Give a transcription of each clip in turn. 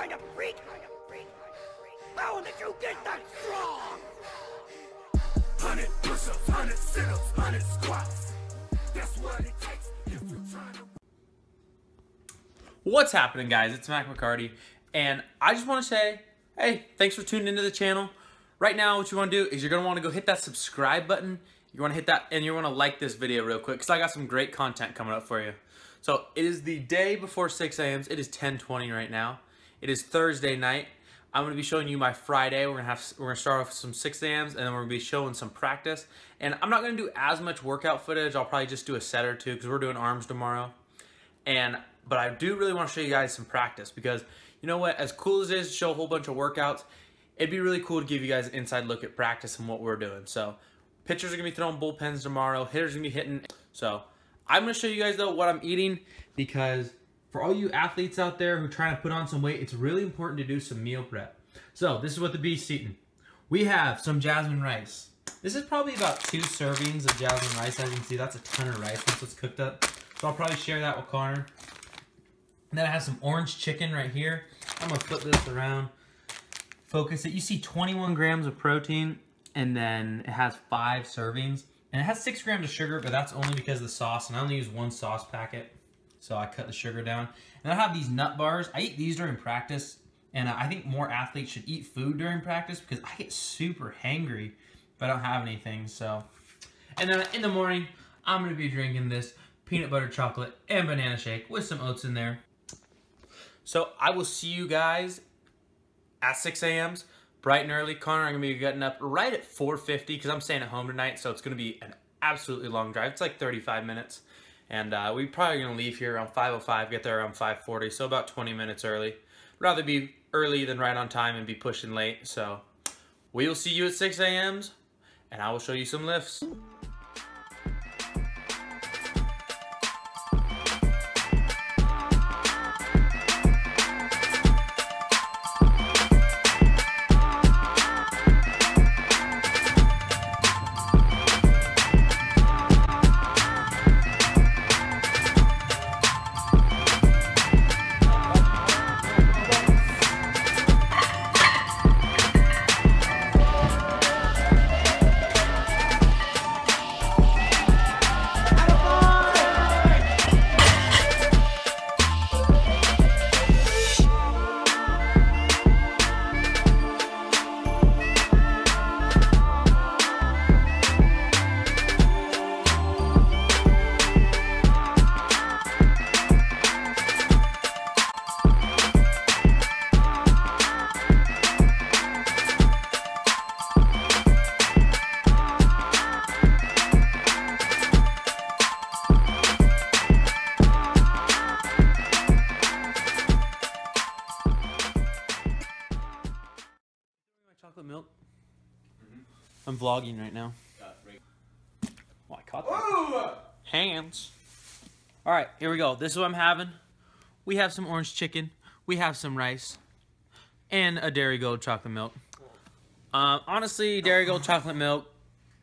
kind of freak? How did you get that strong? Hundred push-ups, hundred sit-ups, hundred squats. That's what it takes if you're trying to. What's happening, guys? It's Mac McCarty, and I just want to say, hey, thanks for tuning into the channel. Right now, what you want to do is you're going to want to go hit that subscribe button. You want to hit that, and you want to like this video real quick, because I got some great content coming up for you. So, it is the day before 6 a.m. It is 10.20 right now. It is Thursday night. I'm going to be showing you my Friday. We're going to have we're going to start off with some 6 a.m.s, and then we're going to be showing some practice. And I'm not going to do as much workout footage. I'll probably just do a set or two, because we're doing arms tomorrow. And but I do really want to show you guys some practice because you know what? As cool as it is to show a whole bunch of workouts, it'd be really cool to give you guys an inside look at practice and what we're doing. So pitchers are gonna be throwing bullpens tomorrow. Hitters are gonna be hitting. So I'm gonna show you guys though what I'm eating because for all you athletes out there who are trying to put on some weight, it's really important to do some meal prep. So this is what the beast's eating. We have some jasmine rice. This is probably about two servings of jasmine rice. As you can see, that's a ton of rice once it's cooked up. So I'll probably share that with Connor. And then I have some orange chicken right here. I'm gonna flip this around, focus it. You see 21 grams of protein, and then it has five servings. And it has six grams of sugar, but that's only because of the sauce, and I only use one sauce packet. So I cut the sugar down. And I have these nut bars. I eat these during practice, and uh, I think more athletes should eat food during practice because I get super hangry if I don't have anything. So, and then in the morning, I'm gonna be drinking this peanut butter chocolate and banana shake with some oats in there. So I will see you guys at 6 a.m.s, bright and early. Connor, I'm gonna be getting up right at 4:50 because I'm staying at home tonight, so it's gonna be an absolutely long drive. It's like 35 minutes, and uh, we probably gonna leave here around 5:05, get there around 5:40, so about 20 minutes early. Rather be early than right on time and be pushing late. So we will see you at 6 a.m.s, and I will show you some lifts. My chocolate milk? I'm vlogging right now. Oh, I caught that. Hands. All right, here we go. This is what I'm having. We have some orange chicken. We have some rice. And a Darigold chocolate milk. Uh, honestly, Darigold chocolate milk,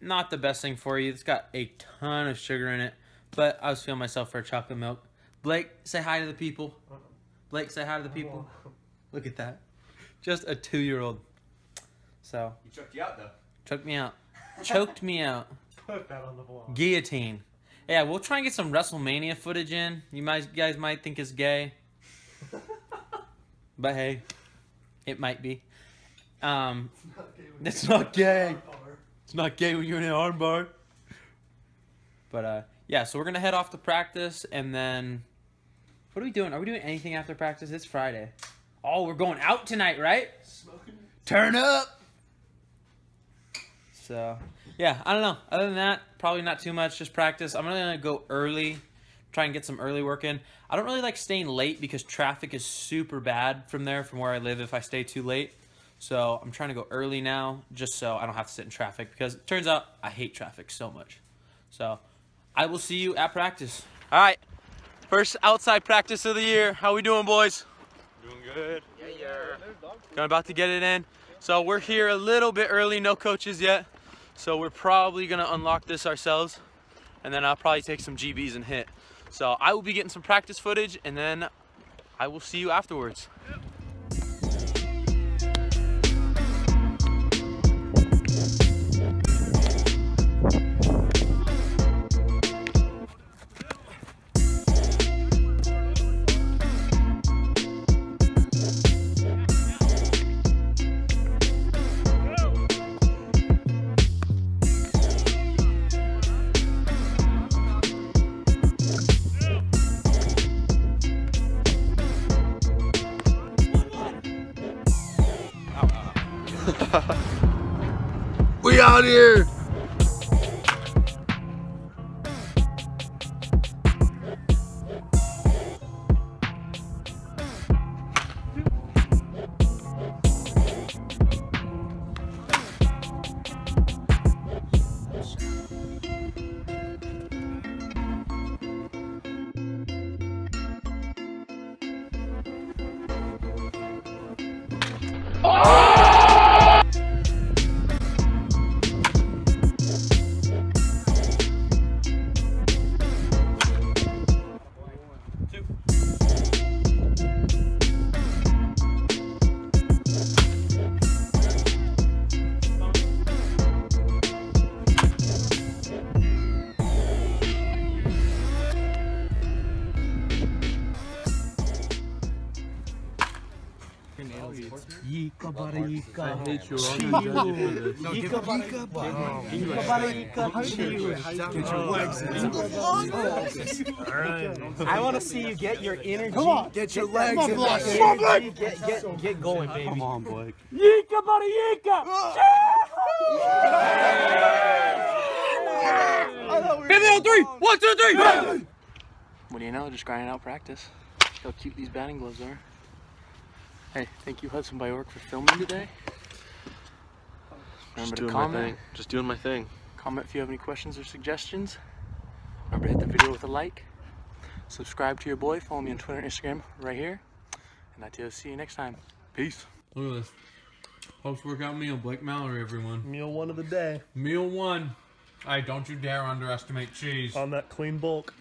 not the best thing for you. It's got a ton of sugar in it. But I was feeling myself for a chocolate milk. Blake, say hi to the people. Blake, say hi to the people. Look at that. Just a two-year-old. So, He choked you out though. choked me out. Choked me out. Put that on the vlog. Guillotine. Yeah, we'll try and get some WrestleMania footage in. You might, guys might think it's gay. but hey, it might be. Um, it's not gay. It's not gay when you're in an armbar. But uh, yeah, so we're gonna head off to practice, and then what are we doing? Are we doing anything after practice? It's Friday. Oh, we're going out tonight, right? Smoking. Turn up. So yeah, I don't know. Other than that, probably not too much. Just practice. I'm gonna go early, try and get some early work in. I don't really like staying late because traffic is super bad from there, from where I live. If I stay too late, so I'm trying to go early now, just so I don't have to sit in traffic. Because it turns out I hate traffic so much. So I will see you at practice. All right, first outside practice of the year. How we doing, boys? Doing good. Yeah, yeah. I'm about to get it in. So we're here a little bit early, no coaches yet. So we're probably gonna unlock this ourselves and then I'll probably take some GBs and hit. So I will be getting some practice footage and then I will see you afterwards. We out here. I want to see you get your energy. Come on, get your legs in Get, there. your energy, get, get, get going, baby. Come on, Blake. Uh. What do you know? Just grinding out practice. How cute these batting gloves are. Hey, thank you Hudson by York for filming today. Remember Just to doing my thing. Just doing my thing. Comment if you have any questions or suggestions. Remember to hit the video with a like. Subscribe to your boy. Follow me on Twitter and Instagram right here. And I'll see you next time. Peace. Look at this. Post workout meal, Blake Mallory, everyone. Meal one of the day Meal one. Hey, don't you dare underestimate cheese. on that clean bulk.